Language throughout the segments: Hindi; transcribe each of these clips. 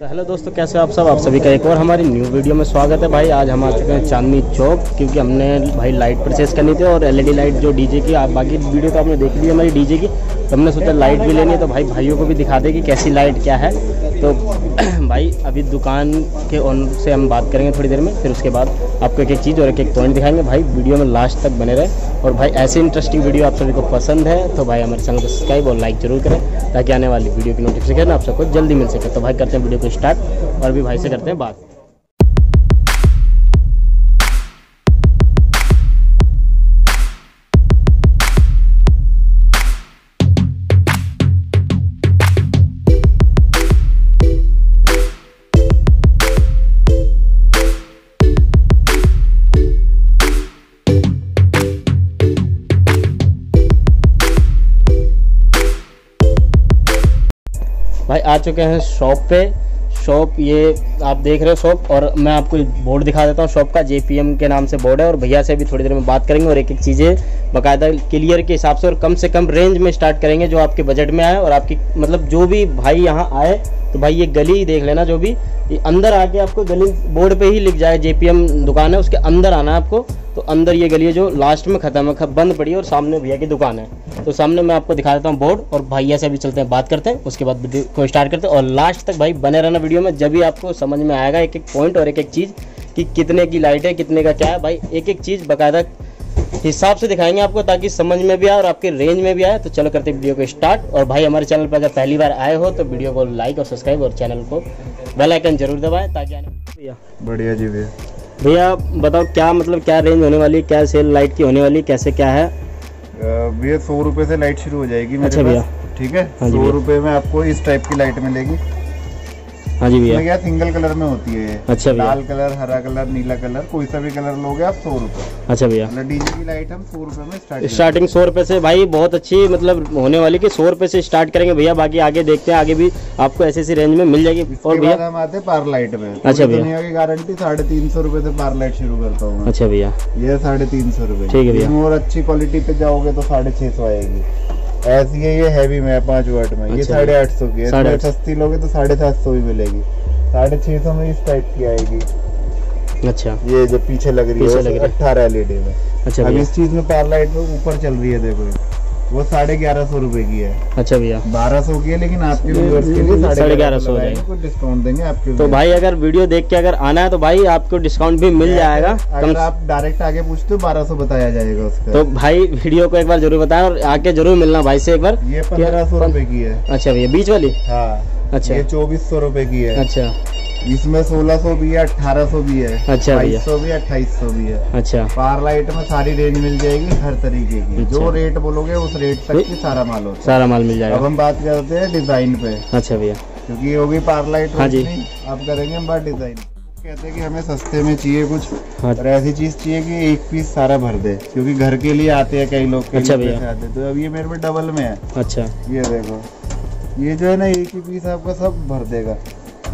तो हेलो दोस्तों, कैसे हो आप सब? आप सभी का एक और हमारी न्यू वीडियो में स्वागत है। भाई, आज हम आ चुके हैं चांदनी चौक, क्योंकि हमने भाई लाइट परचेस करनी थी और एलईडी लाइट जो डीजे की आप बाकी वीडियो तो आपने देख ली हमारी डीजे की। तो हमने सोचा लाइट भी लेनी है तो भाई भाइयों को भी दिखा दे कि कैसी लाइट क्या है। तो भाई अभी दुकान के ओनर से हम बात करेंगे थोड़ी देर में, फिर उसके बाद आपको एक एक चीज़ और एक एक पॉइंट दिखाएँगे। भाई वीडियो में लास्ट तक बने रहे और भाई ऐसी इंटरेस्टिंग वीडियो आप सभी को पसंद है तो भाई हमारे चैनल को सब्सक्राइब और लाइक ज़रूर करें ताकि आने वाली वीडियो की नोटिफिकेशन आप सबको जल्दी मिल सके। तो भाई करते हैं वीडियो को स्टार्ट और भी भाई से करते हैं बात। भाई, आ चुके हैं शॉप पे। शॉप ये आप देख रहे हो शॉप और मैं आपको बोर्ड दिखा देता हूँ। शॉप का जेपीएम के नाम से बोर्ड है और भैया से भी थोड़ी देर में बात करेंगे और एक एक चीज़ें बाकायदा क्लियर के हिसाब से और कम से कम रेंज में स्टार्ट करेंगे जो आपके बजट में आए और आपकी मतलब जो भी भाई यहाँ आए तो भाई ये गली देख लेना जो भी। ये अंदर आके आपको गली बोर्ड पे ही लिख जाए, जेपीएम दुकान है, उसके अंदर आना है आपको। तो अंदर ये गली है जो लास्ट में ख़त्म है बंद पड़ी है और सामने भैया की दुकान है। तो सामने मैं आपको दिखा देता हूँ बोर्ड और भैया से अभी चलते हैं, बात करते हैं, उसके बाद वीडियो को स्टार्ट करते हैं। और लास्ट तक भाई बने रहना वीडियो में, जब भी आपको समझ में आएगा एक एक पॉइंट और एक एक चीज़ कि कितने की लाइट है, कितने का क्या है, भाई एक एक चीज़ बाकायदा हिसाब से दिखाएँगे आपको, ताकि समझ में भी आए और आपके रेंज में भी आए। तो चलो करते वीडियो को स्टार्ट और भाई हमारे चैनल पर अगर पहली बार आए हो तो वीडियो को लाइक और सब्सक्राइब और चैनल को बेल आइकन ज़रूर दबाएँ ताकि आने भैया। बढ़िया जी भैया। भैया बताओ क्या मतलब क्या रेंज होने वाली है क्या सेल लाइट की होने वाली कैसे क्या है? भैया सौ रुपए से लाइट शुरू हो जाएगी अच्छा भैया। ठीक है? हाँ सौ रुपये रुपए में आपको इस टाइप की लाइट मिलेगी। हाँ जी भैया। सिंगल कलर में होती है अच्छा भैया। लाल कलर हरा कलर नीला कलर कोई सा भी कलर लोगे आप सौ रुपए। अच्छा भैया। मतलब डीजे की लाइट हम सौ रुपए में स्टार्ट स्टार्टिंग सौ रुपये से भाई बहुत अच्छी मतलब होने वाली की सौ रुपये से स्टार्ट करेंगे भैया। बाकी आगे देखते हैं आगे भी आपको ऐसी ऐसी रेंज में मिल जाएगी। और भैया हम आते पार लाइट में। अच्छा भैया। की गारंटी साढ़े तीन सौ रुपए से पार लाइट शुरू करता हूँ अच्छा भैया। ये साढ़े तीन सौ रुपए। ठीक है भैया। और अच्छी क्वालिटी पे जाओगे तो साढ़े छह सौ आएगी। ऐसी है ये हैवी में है पाँच वाट में। ये अच्छा। साढ़े आठ सौ की है। सस्ती लोगे तो साढ़े सात सौ भी मिलेगी। साढ़े छह सौ में इस टाइप की आएगी। अच्छा। ये जो पीछे लग रही है अठारह अट्ठारह एलईडी में। अच्छा अब इस चीज़ में पार लाइट में ऊपर चल रही है देखो। ये। वो साढ़े ग्यारह सौ रूपए की है। अच्छा भैया। बारह सौ की है लेकिन आपके व्यूअर्स के लिए साढ़े ग्यारह सौ कुछ डिस्काउंट देंगे आपके तो भाई अगर वीडियो देख के अगर आना है तो भाई आपको डिस्काउंट भी मिल जाएगा। अगर आप डायरेक्ट आगे पूछते हो बारह सौ बताया जाएगा उसका। तो भाई वीडियो को एक बार ज़रूर बताएँ और आके ज़रूर मिलना भाई से एक बार। ये पंद्रह सौ रुपए की है। अच्छा भैया बीच वाली? हाँ अच्छा। ये चौबीस सौ रुपए की है। अच्छा। इसमें सोलह सौ भी है अठारह सौ भी है अच्छा। बाईस सौ भी अट्ठाईस सौ भी है। अच्छा। पार लाइट में सारी रेंज मिल जाएगी हर तरीके की। अच्छा। जो रेट बोलोगे उस रेट तक की सारा माल होता सारा माल मिल है अब जाएगा हम बात करते हैं डिज़ाइन पे। अच्छा भैया। क्योंकि ये होगी पार लाइट हाँ जी। अब करेंगे हम बात डिज़ाइन कहते हैं कि हमें सस्ते में चाहिए कुछ हाँ। और ऐसी चीज़ चाहिए कि एक पीस सारा भर दे। क्योंकि घर के लिए आते हैं कई लोग अच्छा भैया। आते हैं। तो अब ये मेरे में डबल में है। अच्छा। ये देखो। ये जो है ना एक ही पीस आपका सब भर देगा।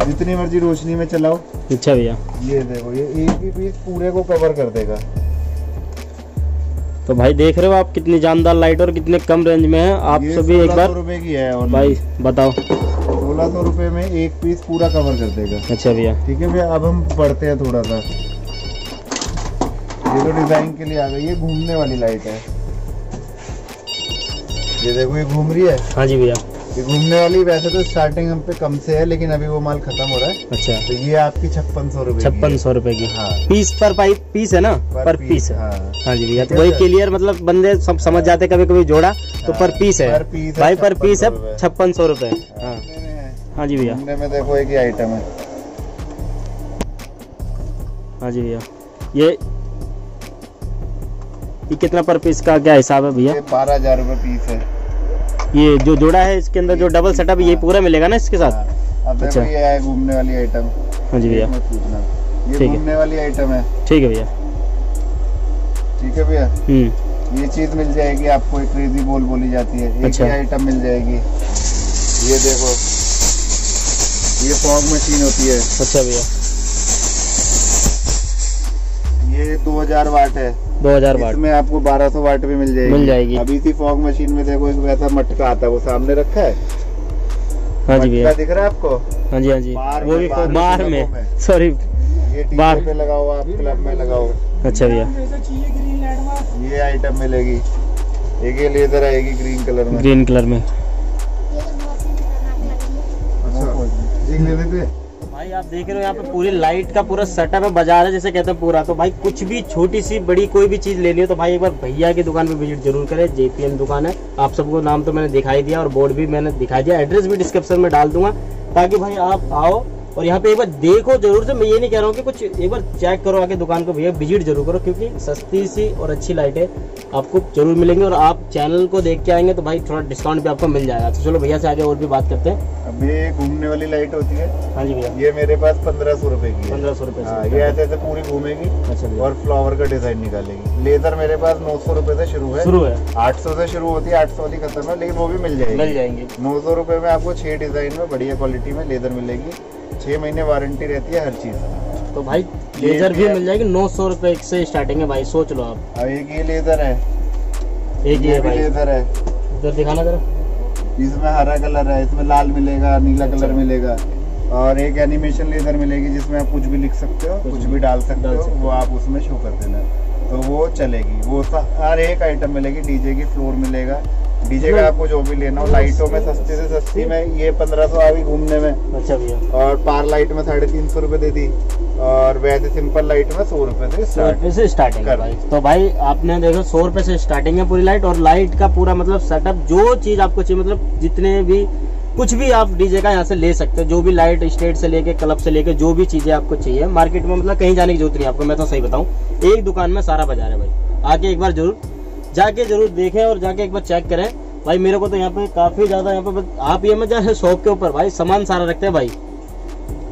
जितनी मर्ज़ी रोशनी में चलाओ। अच्छा भैया। ये देखो ये एक ही पीस पूरे को कवर कर देगा। तो भाई देख रहे हो आप कितनी जानदार लाइट और कितने कम रेंज में है। आप सभी एक बार रुपए की है और भाई बताओ। सोलह सौ रुपए में एक पीस पूरा कवर कर देगा। अच्छा भैया। ठीक है भैया अब हम बढ़ते हैं थोड़ा सा। ये तो डिज़ाइन के लिए आ गई ये घूमने वाली लाइट है। ये देखो ये घूम रही है? हाँ जी भैया। ये घूमने वाली वैसे तो स्टार्टिंग हम पे कम से है लेकिन अभी वो माल खत्म हो रहा है। अच्छा। तो ये आपकी छप्पन सौ रुपए छप्पन सौ रुपए की। हाँ। पीस पर पाइप पीस है ना? पर पीस हाँ। हाँ। जी भैया तो वही क्लियर मतलब बंदे सब समझ जाते कभी कभी जोड़ा तो हाँ, पर पीस है। पर भाई पर पीस है छप्पन सौ हाँ। है। हाँ जी भैया। में देखो एक ही आइटम है। हाँ जी भैया। ये ये कितना पर पीस का क्या हिसाब है भैया? बारह हज़ार रूपए पीस है। ये जो जोड़ा है इसके अंदर जो डबल सेटअप ये पूरा मिलेगा ना इसके साथ? अब अच्छा। ये है घूमने वाली आइटम हाँ जी भैया। ये। घूमने वाली आइटम है। ठीक है भैया। ठीक है भैया? हम्म। ये चीज़ मिल जाएगी आपको एक क्रेजी बॉल बोली जाती है। एक अच्छा। आइटम मिल जाएगी। ये देखो। ये फॉग मशीन होती है। अच्छा भैया। ये 2000 वाट है। दो हज़ार वाट। में आपको बारह सौ वाट भी मिल जाएगी। मिल जाएगी। अभी इसी फॉग मशीन में देखो एक वैसा मटका आता है वो सामने रखा है। हाँ जी भैया। दिख रहा है आपको? हाँ जी हाँ जी। वो भी बाहर में में। में। सॉरी बाहर। डीजे पे लगाओ आप क्लब में लगाओ अच्छा भैया। ये आइटम मिलेगी। एक ये लेदर आएगी ग्रीन कलर में। ग्रीन कलर में। अच्छा। ले लेते भाई, आप देख रहे हो यहाँ पे पूरी लाइट का पूरा सेटअप है, बाज़ार है, जैसे कहते हैं पूरा। तो भाई, कुछ भी छोटी सी, बड़ी कोई भी चीज़ लेनी हो तो भाई एक बार भैया की दुकान पे विज़िट ज़रूर करें। जेपीएम दुकान है। आप सबको नाम तो मैंने दिखाई दिया और बोर्ड भी मैंने दिखाई दिया। एड्रेस भी डिस्क्रिप्शन में डाल दूँगा। ताकि भाई आप आओ और यहाँ पे एक बार देखो ज़रूर से मैं ये नहीं कह रहा हूँ कि कुछ एक बार चेक करो आके दुकान को भैया विज़िट ज़रूर करो क्योंकि सस्ती सी और अच्छी लाइटें आपको ज़रूर मिलेंगी और आप चैनल को देख के आएँगे तो भाई थोड़ा डिस्काउंट भी आपको मिल जाएगा। तो चलो भैया से आगे और भी बात करते हैं। ये घूमने वाली लाइट होती है। हाँ जी भैया। ये मेरे पास पंद्रह सौ रुपए की पंद्रह सौ रुपये हाँ, ये ऐसे ऐसे पूरी घूमेगी अच्छा और फ्लावर का डिज़ाइन निकालेगी। लेजर मेरे पास नौ सौ रुपए से शुरू है। शुरू है। आठ सौ से शुरू होती है आठ सौ वाली खत्म है लेकिन वो भी मिल जाएगी। मिल जाएँगे। नौ सौ रुपए में आपको छह डिज़ाइन में बढ़िया क्वालिटी में लेजर मिलेगी। छह महीने वारंटी रहती है हर चीज़। की। तो भाई लेजर भी मिल जाएगी नौ सौ रुपए से स्टार्टिंग है भाई सोच लो आप। अब एक ये लेदर है। एक ही ये भाई। लेदर है। इधर दिखाना जरा। इसमें हरा कलर है इसमें लाल मिलेगा नीला कलर मिलेगा। और एक एनिमेशन लेज़र मिलेगी जिसमें आप कुछ भी लिख सकते हो कुछ कुछ भी भी डाल सकते हो। वो आप उसमें शो कर देना। तो वो चलेगी। वो हर एक आइटम मिलेगी डीजे की फ्लोर मिलेगा डीजे का आपको जो भी लेना हो लाइटों में सस्ती से सस्ती में ये पंद्रह सौ आ गई घूमने में। अच्छा भैया। और पार लाइट में साढ़े तीन सौ रुपये दे दी। और वैसे सिंपल लाइट में सौ रुपये से सौ से स्टार्टिंग। भाई। तो भाई आपने देखो सौ रुपए से स्टार्टिंग है पूरी लाइट और लाइट का पूरा मतलब सेटअप जो चीज़ आपको चाहिए मतलब जितने भी कुछ भी आप डीजे का यहाँ से ले सकते हो जो भी लाइट स्टेट से लेके क्लब से लेके जो भी चीज़ें आपको चाहिए। मार्केट में मतलब कहीं जाने की ज़रूरत नहीं आपको मैं तो सही बताऊँ। एक दुकान में सारा बाज़ार है भाई। आके एक बार ज़रूर जाके ज़रूर देखें और जाके एक बार चेक करें। भाई मेरे को तो यहाँ पे काफ़ी ज़्यादा यहाँ पे आप ये मत जाए शॉप के ऊपर। भाई सामान सारा रखते हैं भाई।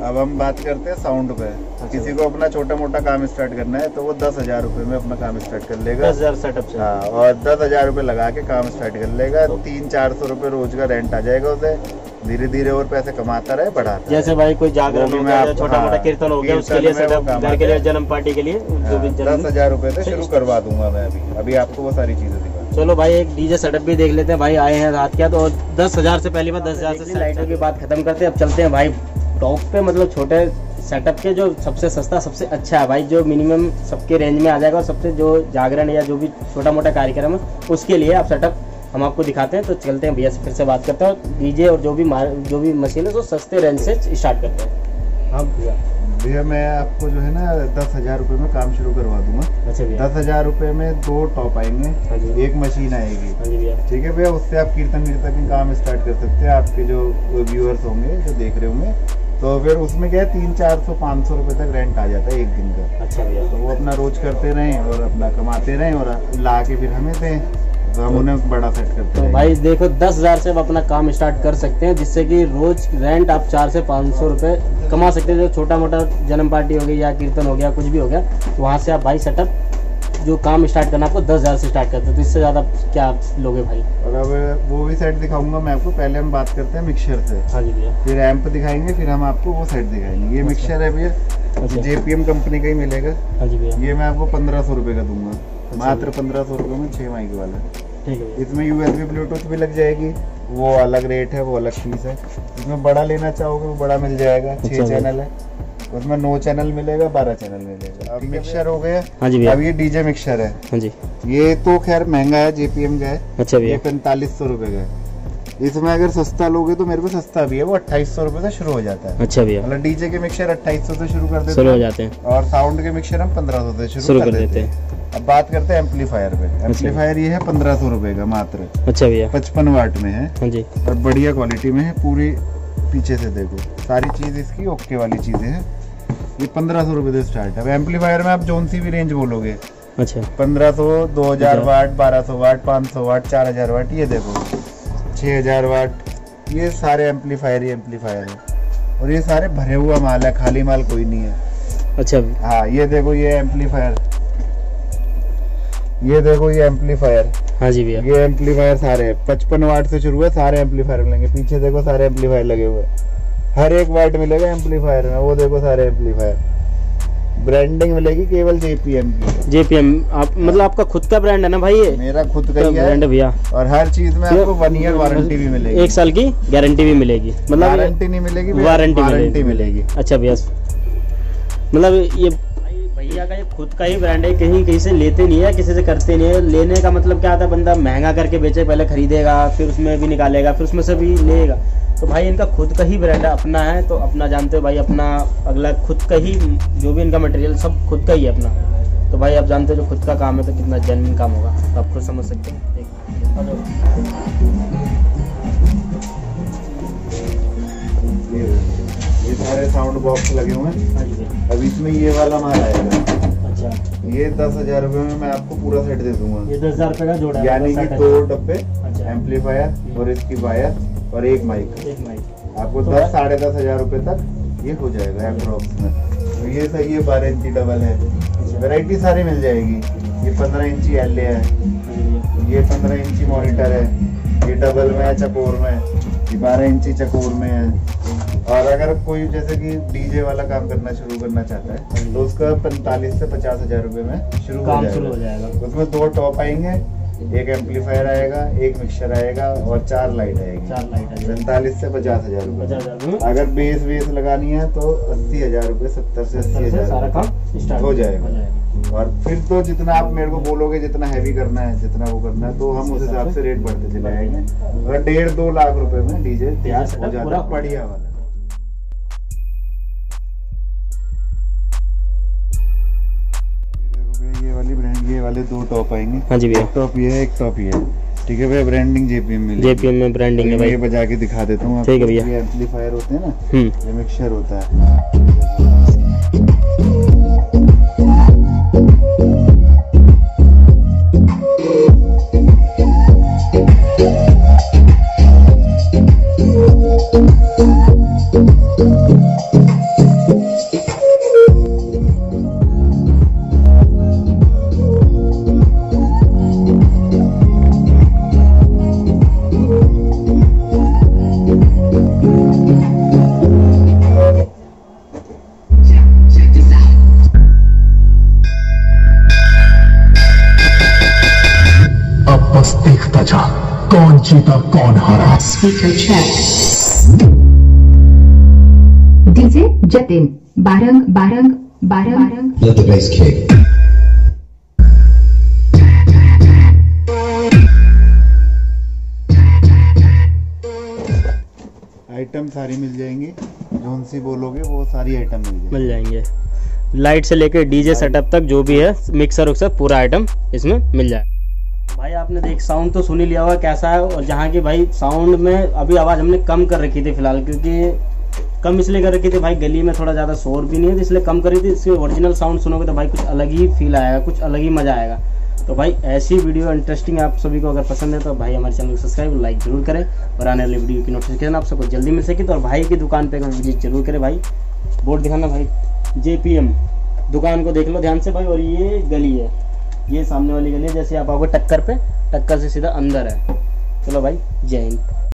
अब हम बात करते हैं साउंड पे। किसी को अपना छोटा मोटा काम स्टार्ट करना है तो वो दस हज़ार रूपए में अपना काम स्टार्ट कर लेगा। दस हज़ार सेटअप से हाँ और दस हज़ार रूपए लगा के काम स्टार्ट कर लेगा। तो तीन चार सौ रुपये रोज का रेंट आ जाएगा उसे। धीरे धीरे और पैसे कमाता रहे बढ़ाता रहे। जैसे भाई कोई जागरण हो गया छोटा मोटा हाँ, कीर्तन हो गया उसके लिए सेटअप घर के लिए जन्म पार्टी के लिए हाँ, दस हज़ार रूपए से शुरू करवा दूँगा मैं अभी। अभी आपको वो सारी चीज़ें दिखा चलो भाई एक डीजे सेटअप भी देख लेते हैं। भाई आए हैं रात क्या? तो दस हज़ार से पहली बार दस हज़ार से लाइटों की बात खत्म करते हैं। अब चलते हैं भाई। टॉप पे मतलब छोटे सेटअप के जो सबसे सस्ता सबसे अच्छा है भाई जो मिनिमम सबके रेंज में आ जाएगा और सबसे जो जागरण या जो भी छोटा मोटा कार्यक्रम है उसके लिए आप सेटअप हम आपको दिखाते हैं। तो चलते हैं भैया से फिर से बात करते हैं डीजे और जो भी मार जो भी मशीन है वो सस्ते रेंज से स्टार्ट करते हैं। हाँ भैया। भैया मैं आपको जो है ना दस हज़ार रुपये में काम शुरू करवा दूँगा। अच्छा दस हज़ार रुपये में दो टॉप आएँगे हाँ एक मशीन आएगी। हाँ ठीक है भैया उससे आप कीर्तन कीर्तन काम स्टार्ट कर सकते हैं। आपके जो व्यूअर्स होंगे जो देख रहे होंगे तो फिर उसमें क्या है तीन चार सौ पाँच सौ रुपये तक रेंट आ जाता है एक दिन का। अच्छा भैया। तो वो अपना रोज करते रहें और अपना कमाते रहें और ला के फिर हमें दें। तो हम उन्हें बड़ा सेट करते हैं तो भाई देखो दस हज़ार से आप अपना काम स्टार्ट कर सकते हैं जिससे कि रोज रेंट आप चार से पाँच सौ रुपये कमा सकते हैं। जो छोटा मोटा जन्म पार्टी हो गई या कीर्तन हो गया कुछ भी हो गया तो वहाँ से आप भाई सेटअप जो काम स्टार्ट करना आपको दस हज़ार से स्टार्ट करते हैं। तो इससे ज़्यादा क्या आप लोगे भाई? और अब वो भी सेट दिखाऊँगा मैं आपको। पहले हम बात करते हैं मिक्सर से। हाँ जी भैया। फिर एम्प दिखाएँगे फिर हम आपको वो सेट दिखाएँगे। ये अच्छा। मिक्सर है भैया। अच्छा। जेपीएम कंपनी का ही मिलेगा। हाँ जी भैया। ये मैं आपको पंद्रह सौ रुपये का दूँगा। अच्छा। मात्र पंद्रह सौ रुपये में छः माइक वाला। ठीक है इसमें यूएसबी ब्लूटूथ भी लग जाएगी। वो अलग रेट है वो अलग फ़ीस है। इसमें बड़ा लेना चाहोगे वो बड़ा मिल जाएगा। अच्छा छः चैनल है। उसमें नौ चैनल मिलेगा बारह चैनल मिलेगा। अब मिक्सर हो गया। हाँ जी अब ये डीजे मिक्सर है। हाँ जी। ये तो खैर महँगा है जेपीएम का है। अच्छा भैया। पैंतालीस सौ रुपये का है। इसमें अगर सस्ता लोगे तो मेरे को सस्ता भी है वो अट्ठाईस सौ रुपये से शुरू हो जाता है। अच्छा भैया। मतलब डीजे के मिक्सर अट्ठाईस सौ से शुरू कर देते हो जाते हैं। और साउंड के मिक्सर हम पंद्रह सौ से शुरू कर देते देते हैं। अब बात करते हैं एम्पलीफायर पे। एम्पलीफायर ये है पंद्रह सौ रुपये का मात्र। अच्छा भैया। पचपन वाट में है। हाँ जी। और बढ़िया क्वालिटी में है पूरी पीछे से देखो। सारी चीज़ इसकी ओके वाली चीज़ें हैं। ये पंद्रह सौ रुपये से स्टार्ट है। एम्पलीफायर में आप जोन सी भी रेंज बोलोगे। अच्छा। पंद्रह सौ दो हज़ार अच्छा। वाट बारह सौ वाट पाँच सौ वाट चार हज़ार वाट ये देखो। छः हज़ार वाट ये सारे एम्पलीफायर ही एम्पलीफायर है। और ये सारे भरे हुआ माल है खाली माल कोई नहीं है। अच्छा। हाँ ये देखो ये एम्पलीफायर ये देखो ये एम्पलीफायर हाँ जी भैया। ये एम्पलीफायर सारे पचपन वाट से शुरू है सारे एम्पलीफायर मिलेंगे। पीछे देखो सारे एम्पलीफायर लगे हुए। हैं। हर एक वाट मिलेगा एम्पलीफायर में वो देखो सारे एम्पलीफायर ब्रांडिंग मिलेगी केवल जेपीएम की। जेपीएम आप मतलब आपका खुद का ब्रांड है ना भाई ये? मेरा खुद का ही ब्रांड है। है भैया। और हर चीज़ में आपको वन ईयर वारंटी भी मिलेगी। एक साल की गारंटी भी मिलेगी। मतलब वारंटी नहीं मिलेगी वारंटी। मिलेगी। अच्छा भैया मतलब ये भैया का ये खुद का ही ब्रांड है, कहीं कहीं से लेते नहीं है किसी से करते नहीं है। लेने का मतलब क्या आता है बंदा महँगा करके बेचे, पहले खरीदेगा, फिर उसमें भी निकालेगा, फिर उसमें से भी लेगा। तो भाई इनका खुद का ही ब्रांड है, अपना है तो अपना जानते हो भाई, अपना अगला खुद का ही, जो भी इनका मटेरियल सब खुद का ही है अपना। तो भाई आप जानते हो जो खुद का काम है तो कितना जेनविन काम होगा। तो आप खुद समझ सकते हैं। सारे साउंड बॉक्स लगे हुए हैं। हाँ। अब इसमें ये वाला माल आएगा। अच्छा। ये दस हज़ार रुपए में मैं आपको पूरा सेट दे दूँगा। ये दस हज़ार रुपये का जोड़ा यानी कि दो डब्बे अच्छा। एम्पलीफायर और इसकी वायर और एक माइक एक माइक आपको तो दस साढ़े दस हज़ार रुपए तक ये हो जाएगा अप्रोक्स में तो ये सही है बारह इंची डबल है। वैरायटी सारी मिल जाएगी। ये पंद्रह इंची एल है। ये पंद्रह इंची मॉनिटर है। ये डबल में है चकोर में ये बारह इंची चकोर में है। और अगर कोई जैसे कि डीजे वाला काम करना शुरू करना चाहता है तो उसका पैंतालीस से पचास हज़ार रुपए में शुरू काम शुरू हो जाएगा। जाएगा उसमें दो टॉप आएँगे एक एम्पलीफायर आएगा एक मिक्सर आएगा और चार लाइट आएगी। चार लाइट पैंतालीस से पचास हज़ार रुपए पचास हज़ार में अगर बेस बेस लगानी है तो अस्सी हज़ार रूपए सत्तर से अस्सी हज़ार काम हो जाएगा। और फिर तो जितना आप मेरे को बोलोगे जितना हैवी करना है जितना वो करना है तो हम उस हिसाब से रेट बढ़ते चले आएँगे। अगर डेढ़ दो लाख रुपए में डीजे तैयार हो जाता है। बढ़िया वाला। वाली दो टॉप आएँगे। हाँ जी भैया। एक टॉप ये है एक टॉप ये है। ठीक है भैया ब्रांडिंग जेपीएम में जेपीएम में ब्रांडिंग है भाई। ये बजा के दिखा देता हूँ। ठीक है भैया। एम्पलीफायर होते हैं ना हम्म। ये मिक्सर होता है। जीता कौन हारा Speaker check. DJ Jatin. Barang, barang, barang, barang. Let the bass kick. Item सारी मिल जाएँगी जोन सी बोलोगे वो सारी आइटम मिल जाएगी मिल जाएँगे लाइट से लेकर डीजे सेटअप तक जो भी है मिक्सर उक्सर पूरा आइटम इसमें मिल जाए भाई, आपने देख साउंड तो सुन ही लिया हुआ कैसा है और जहाँ की भाई साउंड में अभी आवाज़ हमने कम कर रखी थी फ़िलहाल, क्योंकि कम इसलिए कर रखी थी भाई, गली में थोड़ा ज़्यादा शोर भी नहीं है तो इसलिए कम करी थी। इसके ओरिजिनल साउंड सुनोगे तो भाई, कुछ अलग ही फील आएगा, कुछ अलग ही मज़ा आएगा। तो भाई, ऐसी वीडियो इंटरेस्टिंग आप सभी को अगर पसंद है तो भाई हमारे चैनल को सब्सक्राइब लाइक ज़रूर करें और आने वाली वीडियो की नोटिफिकेशन आप सबको जल्दी मिल सके तो और भाई की दुकान पे विज़िट ज़रूर करें भाई। बोर्ड दिखाना भाई जेपीएम दुकान को देख लो ध्यान से भाई, और ये गली है। ये सामने वाली गली है, जैसे आप आओगे टक्कर पे, टक्कर से सीधा अंदर है। चलो भाई, जय हिंद।